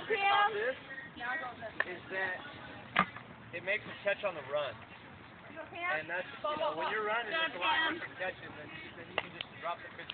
about this is that it makes a catch on the run. And that's, you know, when you're running, there's a lot of to catch him you can just drop the pitch